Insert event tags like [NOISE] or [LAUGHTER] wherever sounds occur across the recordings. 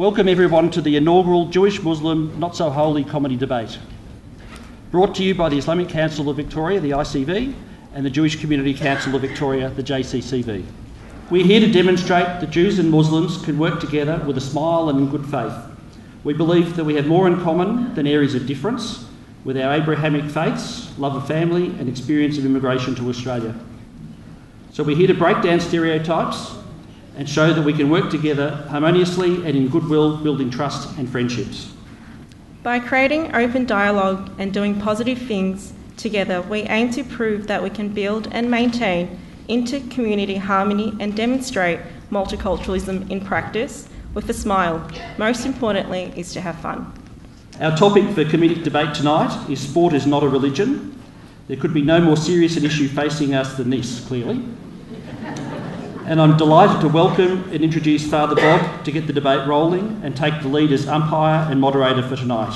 Welcome everyone to the inaugural Jewish Muslim Not So Holy Comedy Debate. Brought to you by the Islamic Council of Victoria, the ICV, and the Jewish Community Council of Victoria, the JCCV. We're here to demonstrate that Jews and Muslims can work together with a smile and in good faith. We believe that we have more in common than areas of difference with our Abrahamic faiths, love of family, and experience of immigration to Australia. So we're here to break down stereotypes and show that we can work together harmoniously and in goodwill, building trust and friendships. By creating open dialogue and doing positive things together, we aim to prove that we can build and maintain inter-community harmony and demonstrate multiculturalism in practice with a smile. Most importantly is to have fun. Our topic for committee debate tonight is sport is not a religion. There could be no more serious an issue facing us than this, clearly. And I'm delighted to welcome and introduce Father Bob to get the debate rolling and take the lead as umpire and moderator for tonight.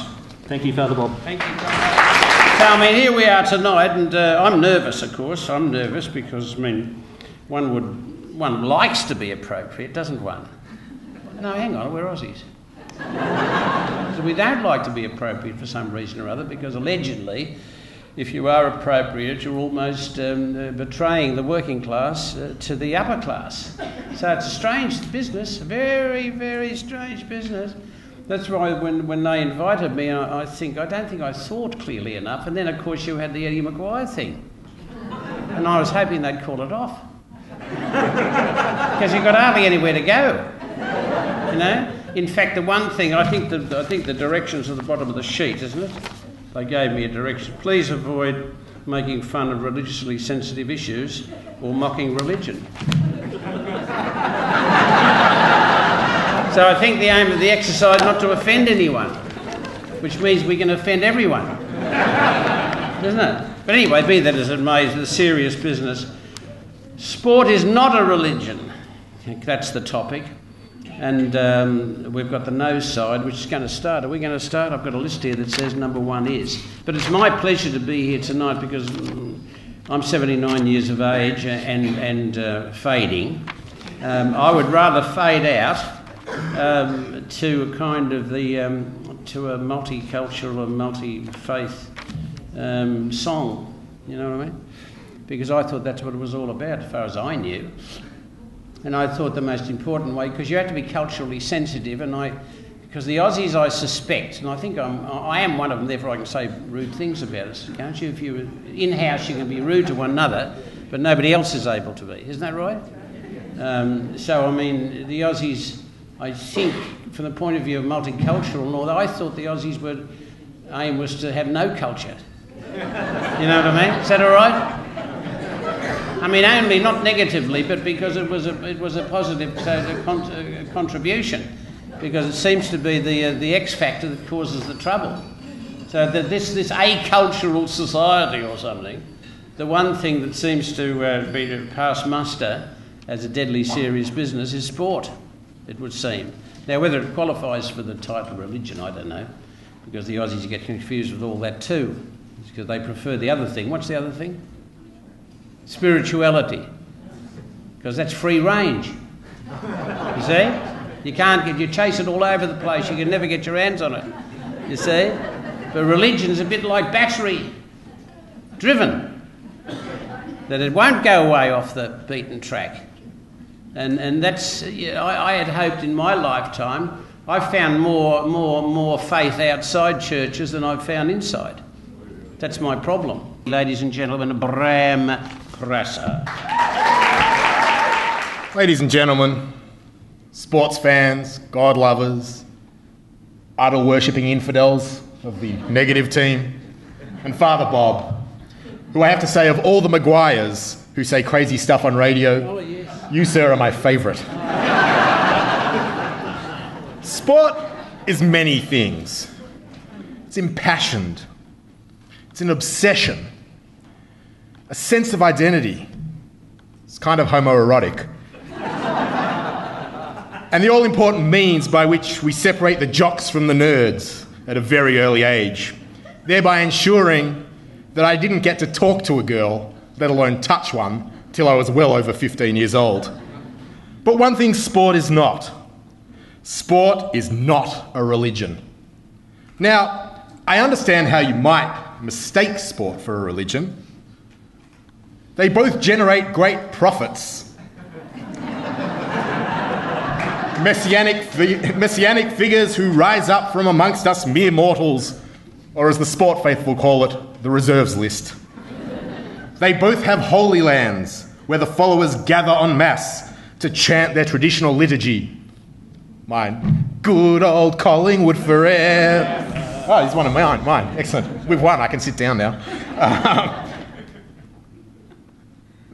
Thank you, Father Bob. Thank you. So, I mean, here we are tonight, and uh, I'm nervous, of course. I'm nervous because, I mean, one would, one likes to be appropriate, doesn't one? No, hang on, we're Aussies. [LAUGHS] so we don't like to be appropriate for some reason or other because allegedly, if you are appropriate, you're almost um, uh, betraying the working class uh, to the upper class. So it's a strange business, a very, very strange business. That's why when, when they invited me, I, I, think I don't think I thought clearly enough. And then, of course, you had the Eddie McGuire thing, and I was hoping they'd call it off [LAUGHS] because you've got hardly anywhere to go. You know. In fact, the one thing I think the I think the directions at the bottom of the sheet, isn't it? They gave me a direction. Please avoid making fun of religiously sensitive issues or mocking religion. So I think the aim of the exercise is not to offend anyone, which means we can offend everyone, doesn't it? But anyway, be that as it may, the serious business. Sport is not a religion. That's the topic. And um, we've got the no side, which is going to start. Are we going to start? I've got a list here that says number one is. But it's my pleasure to be here tonight because I'm 79 years of age and, and uh, fading. Um, I would rather fade out um, to a kind of the um, to a multicultural and multi-faith um, song. You know what I mean? Because I thought that's what it was all about, as far as I knew. And I thought the most important way, because you have to be culturally sensitive, and I, because the Aussies, I suspect, and I think I'm, I am one of them, therefore I can say rude things about us, can't you? If you're in house, you can be rude to one another, but nobody else is able to be. Isn't that right? Um, so, I mean, the Aussies I think, from the point of view of multicultural and all that, I thought the Aussies were aim was to have no culture. You know what I mean? Is that all right? I mean, only not negatively, but because it was a, it was a positive uh, con- uh, contribution, because it seems to be the, uh, the X factor that causes the trouble. So that this, this acultural society or something, the one thing that seems to uh, be to pass muster as a deadly serious business is sport it would seem. Now, whether it qualifies for the title religion, I don't know, because the Aussies get confused with all that too, because they prefer the other thing. What's the other thing? Spirituality, because that's free range. You see? You can't get, you chase it all over the place, you can never get your hands on it. You see? But religion is a bit like battery driven, that it won't go away off the beaten track. And, and that's, you know, I, I had hoped in my lifetime, I found more, more, more faith outside churches than I've found inside. That's my problem. Ladies and gentlemen, Bram Presser. Ladies and gentlemen, sports fans, God lovers, idol worshipping infidels of the negative team, and Father Bob, who I have to say, of all the Maguires who say crazy stuff on radio, oh, yes. you, sir, are my favourite. Sport is many things. It's impassioned. It's an obsession. A sense of identity. It's kind of homoerotic. and the all important means by which we separate the jocks from the nerds at a very early age, thereby ensuring that I didn't get to talk to a girl let alone touch one, till I was well over 15 years old. But one thing sport is not sport is not a religion. Now, I understand how you might mistake sport for a religion. They both generate great profits. messianic, messianic figures who rise up from amongst us mere mortals, or as the sport faithful call it, the reserves list. They both have holy lands where the followers gather en masse to chant their traditional liturgy. Mine, good old Collingwood forever. Oh, he's one of mine. Mine, excellent. We've won. I can sit down now. [LAUGHS] Um,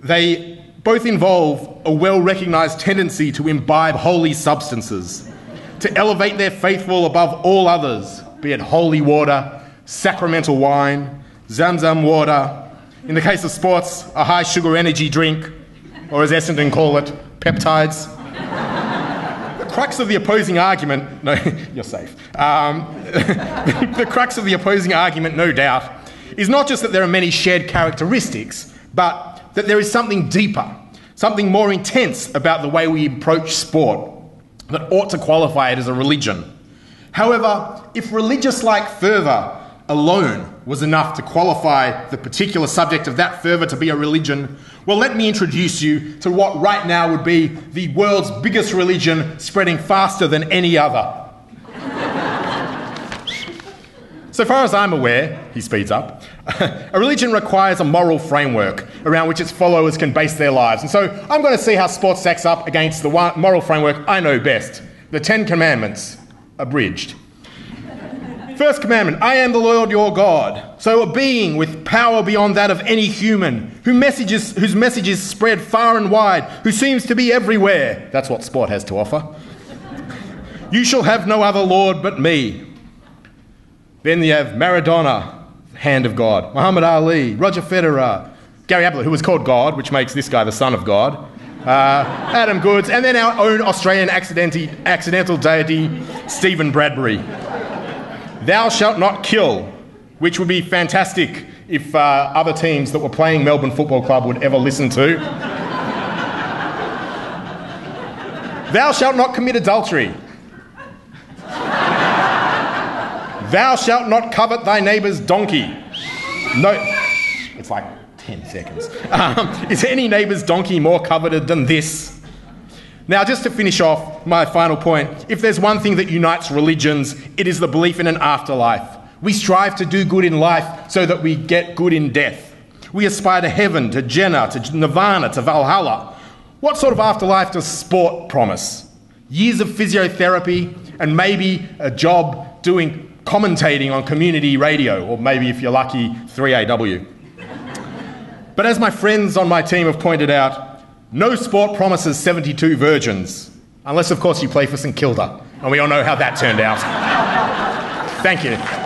they both involve a well recognised tendency to imbibe holy substances, to elevate their faithful above all others, be it holy water, sacramental wine, Zamzam water, in the case of sports, a high sugar energy drink, or as Essendon call it, peptides. the crux of the opposing argument, no, [LAUGHS] you're safe. Um, [LAUGHS] the crux of the opposing argument, no doubt, is not just that there are many shared characteristics, but that there is something deeper, something more intense about the way we approach sport that ought to qualify it as a religion. However, if religious like fervour alone was enough to qualify the particular subject of that fervour to be a religion, well, let me introduce you to what right now would be the world's biggest religion, spreading faster than any other. So far as I'm aware, he speeds up, [LAUGHS] a religion requires a moral framework around which its followers can base their lives. And so I'm going to see how sport stacks up against the moral framework I know best the Ten Commandments, abridged. First commandment I am the Lord your God. So, a being with power beyond that of any human, who messages, whose messages spread far and wide, who seems to be everywhere. That's what sport has to offer. you shall have no other Lord but me. Then you have Maradona, hand of God, Muhammad Ali, Roger Federer, Gary Ablett, who was called God, which makes this guy the son of God, uh, Adam Goodes, and then our own Australian accidental deity, Stephen Bradbury. Thou shalt not kill, which would be fantastic if uh, other teams that were playing Melbourne Football Club would ever listen to. Thou shalt not commit adultery. Thou shalt not covet thy neighbour's donkey. No, it's like 10 seconds. [LAUGHS] Um, is any neighbour's donkey more coveted than this? Now, just to finish off my final point, if there's one thing that unites religions, it is the belief in an afterlife. We strive to do good in life so that we get good in death. We aspire to heaven, to Jannah, to Nirvana, to Valhalla. What sort of afterlife does sport promise? Years of physiotherapy and maybe a job doing commentating on community radio, or maybe if you're lucky, 3AW. But as my friends on my team have pointed out, no sport promises 72 virgins, unless, of course, you play for St Kilda. And we all know how that turned out. Thank you.